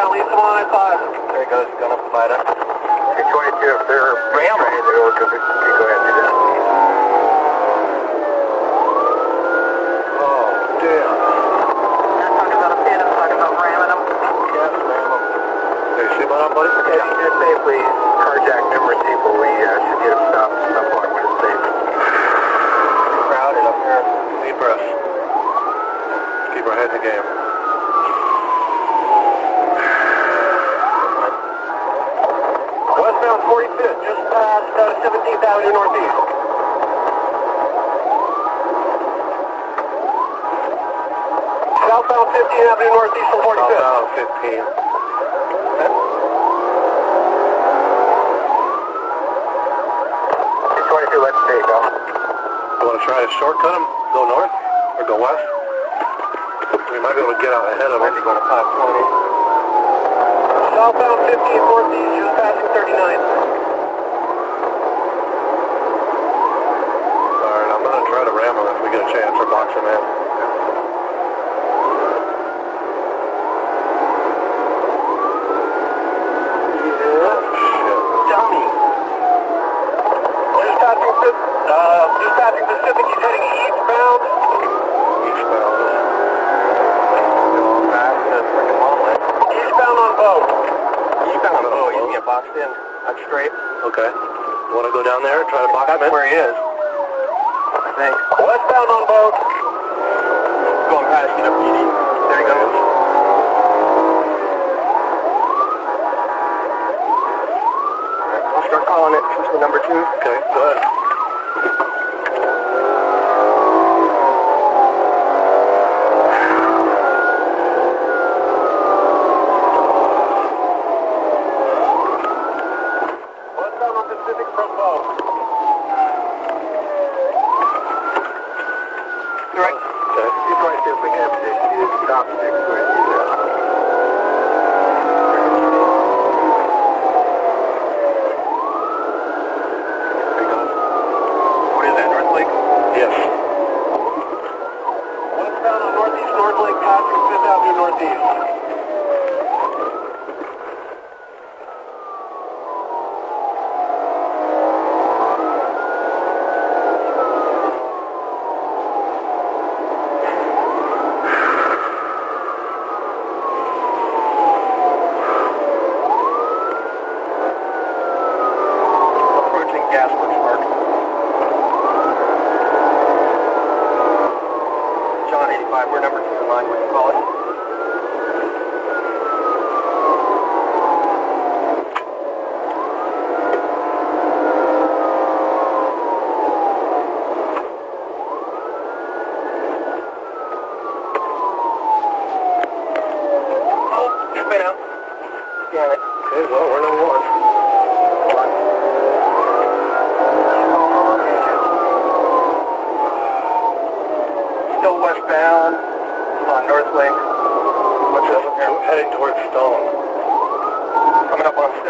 47 northeast going westbound, leads 195. There he goes, gun up the viaduct. Okay, 22, if they're ready to go, go go ahead and do that. Oh, damn. They're talking about a pin, talking about ramming them. Yes, ram him. Hey, see about him, buddy? Okay, if you just safely carjack numerous people, we uh, should get them stopped at some point when it's safe. Crowded up here. Deep breath. Keep our head in the game. Westbound 45th, just past uh, 17th Avenue Northeast. Southbound 15th Avenue Northeast on 45th. Southbound 15. Okay, 22, let's take off. You want to try to shortcut him? Go north or go west? We might be able to get out ahead of be going to 520. Southbound 15th Northeast, just passing 39th. All right, I'm going to try to ram him if we get a chance or box him in.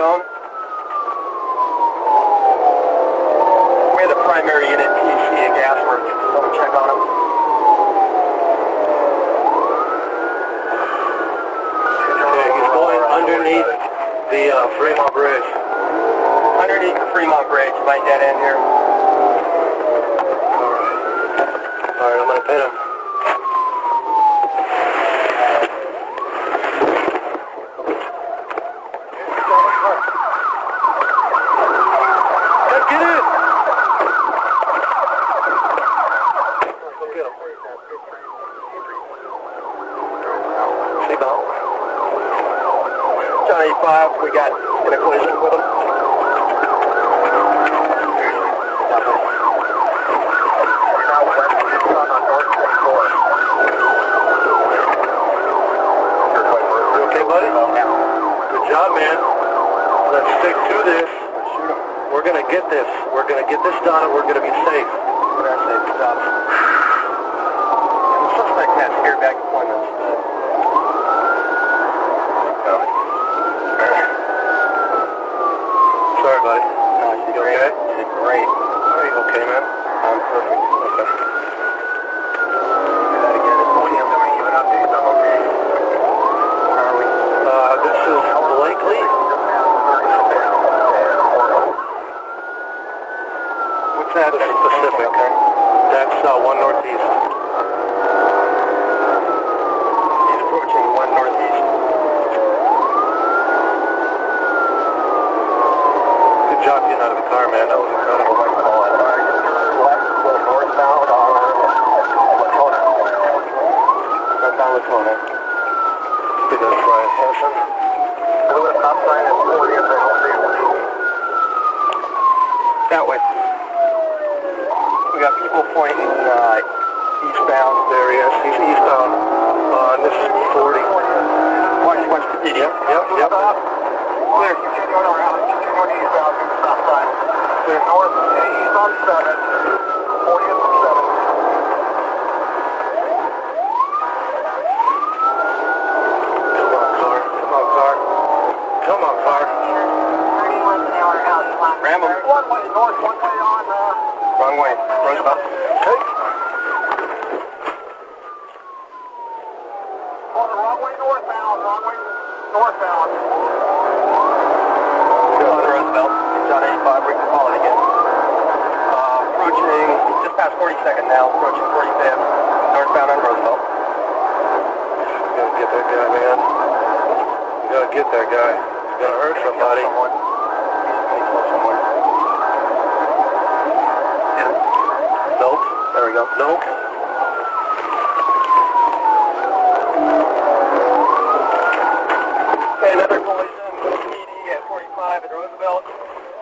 Coming up on Stone. We're the primary unit TC at Gasworks. Someone check on them. Okay, he's going underneath the uh, Fremont Bridge. Underneath the Fremont Bridge, might dead end here. All right. All right, I'm going to pin him. Hey, get in! Go get him. Seatbelt. 85, we got in a collision with him. Now, west, just on on North 24. You okay, buddy? Good job, man. Let's stick to this. We're going to get this. We're going to get this done and we're going to be safe. What did I say? Good job. The suspect has airbag deployments. Sorry, buddy. No, you did You great. okay? You did great. Are you okay, man? I'm perfect. Okay. Do that again. It's only Somebody give an update, I'm okay. All Uh, one northeast. He's approaching one northeast. Good job getting out of the car, man. That was incredible. northbound on Latona. Northbound Latona. Good enough, Brian Hanson. Blue stop sign is 40th and Old That way. We got people pointing uh, eastbound. There he is. He's eastbound. Uh, this is 40. Watch, the. Yep, yep. Clear. Continuing around. Continuing eastbound to the stop sign. Clear north, east on 7. 1.85, uh, we can call it again. Uh, approaching, just past 42nd now, approaching 45th, northbound on Roosevelt. You gotta get that guy, man. You gotta get that guy. He's gonna hurt somebody. Someone. He's gonna kill someone. Hit. Nope. There we go. Nope.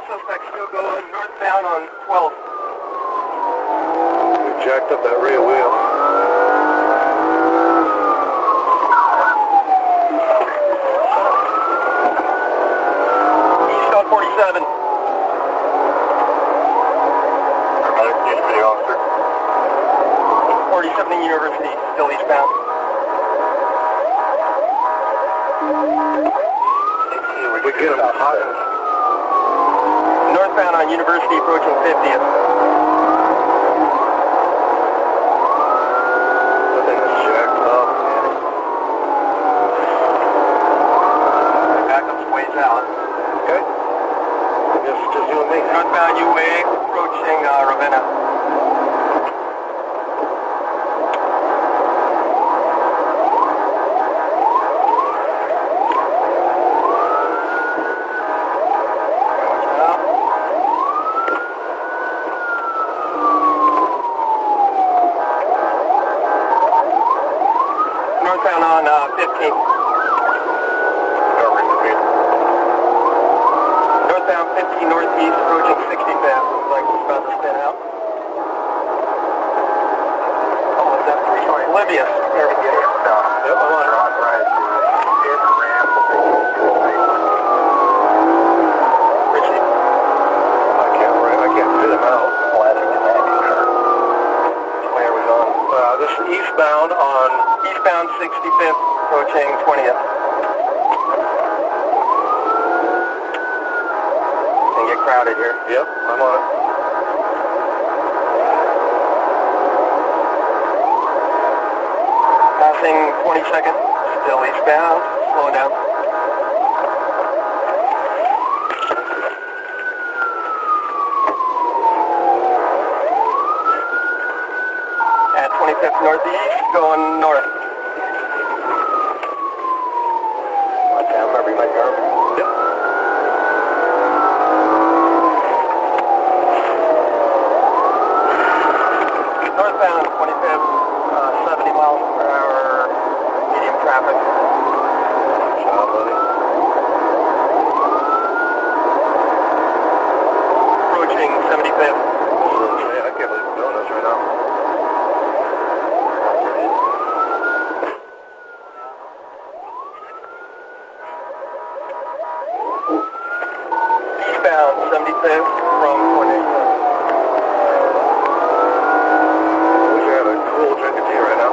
Suspect still going northbound on 12th. We jacked up that rear wheel. East on 47. Paramedic, deputy officer. 47 University, still eastbound. We get him hot. On University, approaching 50th. That thing is jacked up. Backup's ways out. Okay. Guess it's just you and me. Northbound UA, approaching uh, Ravenna. Northbound on uh, 15th. Northbound 15 northeast, approaching 65th. Looks like it's about to spin out. Oh, is that three? Oblivious. There we go. Yep, I'm on? Uh, eastbound on, Eastbound 65th, approaching 20th. And get crowded here. yep, I'm on it. Passing 22nd, still eastbound, slowing down. At 25th Northeast, going north. Okay, I'm remembering my curve. Yep. Northbound 25th, uh, 70 miles per hour, medium traffic. Good job, buddy. Approaching 75th. Yeah, I can't believe we're doing this right now. Eastbound 75th from Cornelia. I wish I had a cool drink of tea right now.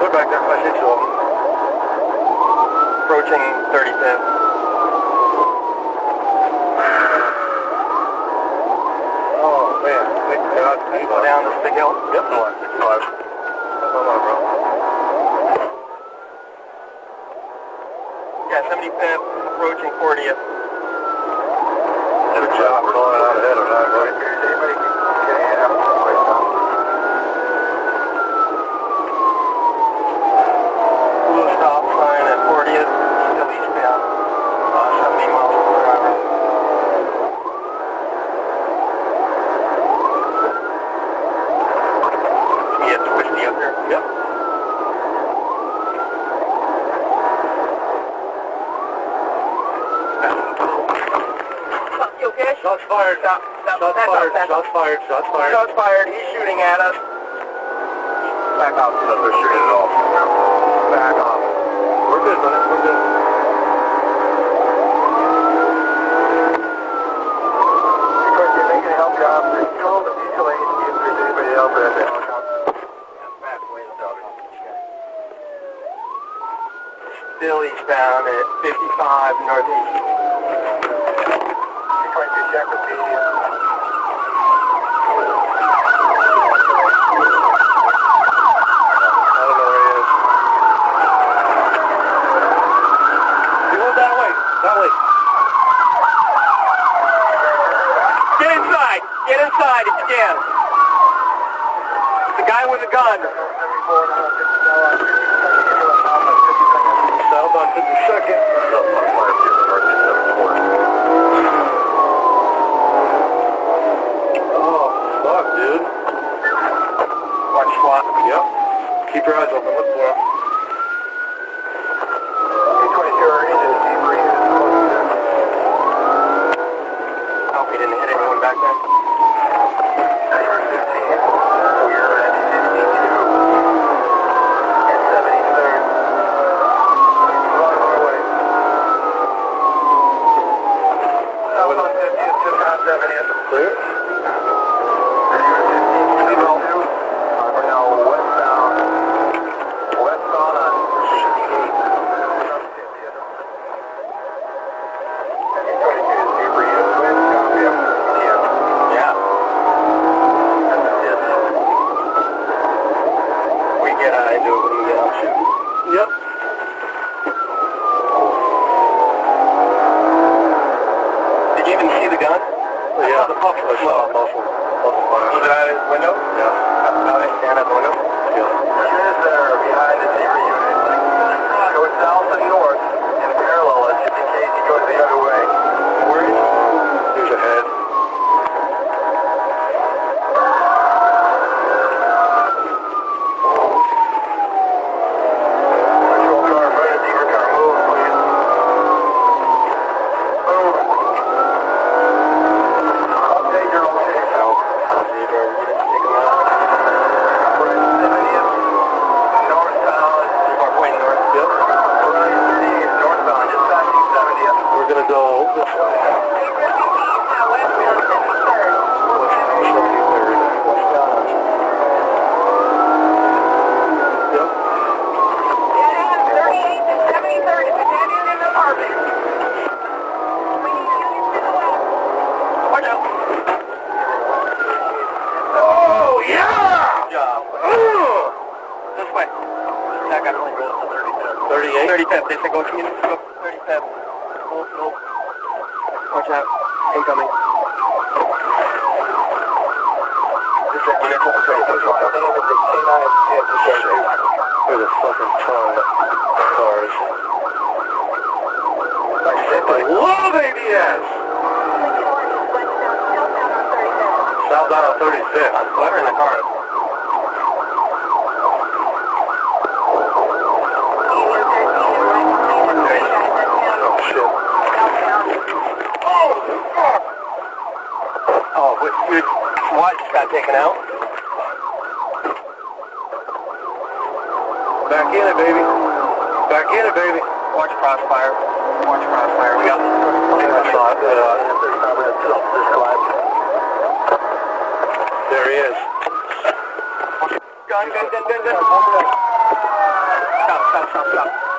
They're back there. I see two of them. Approaching 35th. Oh, man. Thank God. Go down this big hill. Yep, no, I'm 65. Come on, bro. Yeah, 75th, approaching 40th. Did a job calling out ahead or not, buddy? Anybody can get in after the place down. Blue stop sign at 40th, still eastbound, uh, 70 miles per hour. Yeah, twisty up there. Yep. You okay? Shots fired. Stop, stop, Shots back up, fired. back. Shots fired. Shots fired. Shots fired. He's shooting at us. Back off. They're shooting it off. Back off. We're good, buddy. We're good. Because if they can help you out, there's still the mutual aid, see if there's anybody else that has a helicopter. Back way down. Still eastbound at 55 northeast. 322 check with the, I don't know where he is. He went that way. That inside. Get inside if you can. The guy with the gun. 74 now, 50 now, 50 seconds, now, 50 seconds. South on 52nd. South on fire, Oh, fuck, dude. Watch SWAT. Yep. Keep your eyes open. Look for him. This is unit 435. There's a fucking ton of cars. I love ABS! Southbound on 35th. I'm clever in the car. Oh, SWAT just got taken out? Back in it, baby. Back in it, baby. Watch crossfire. Watch crossfire. We got I saw it. Uh, there he is. gun, gun, gun, gun, gun. Stop, stop, stop, stop.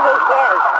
Kendall Clark.